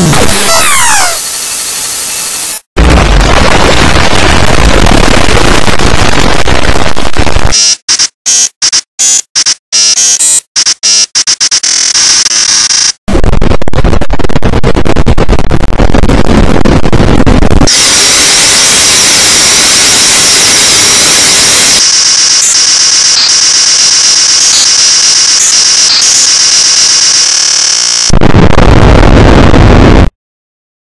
life